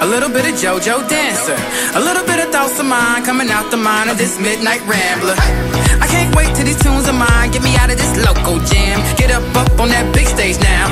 A little bit of JoJo dancer. A little bit of thoughts of mine coming out the mind of this midnight rambler. I can't wait till these tunes of mine get me out of this local jam. Get up, up on that big stage now.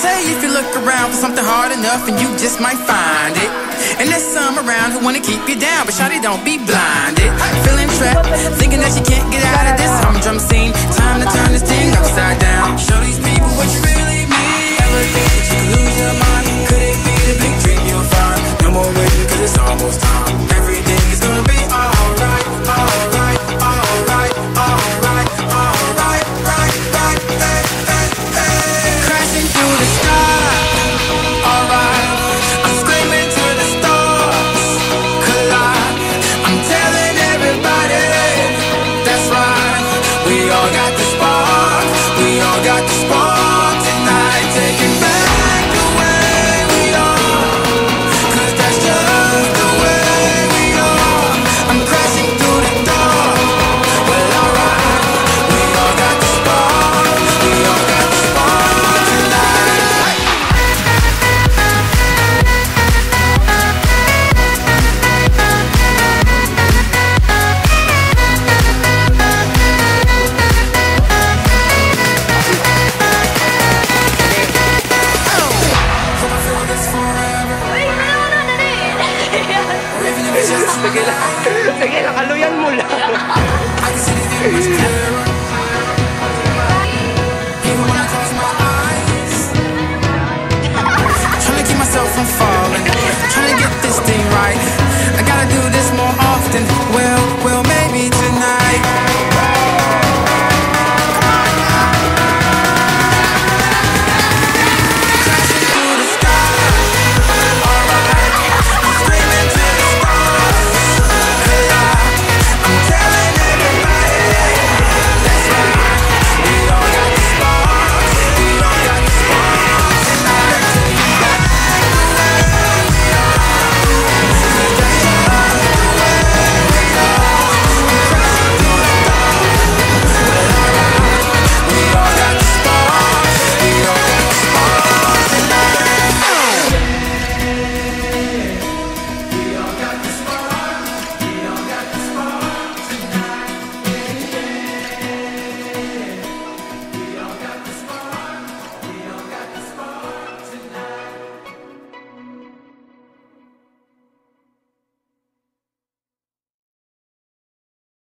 say if you look around for something hard enough and you just might find it. And there's some around who wanna keep you down, but Shotty, don't be blinded. Feeling We all got the spark. We all got the spark. Sige lang. Sige lang, aluyan mo lang. From falling, trying to get this thing right. I gotta do this more often. Well, well, maybe tonight.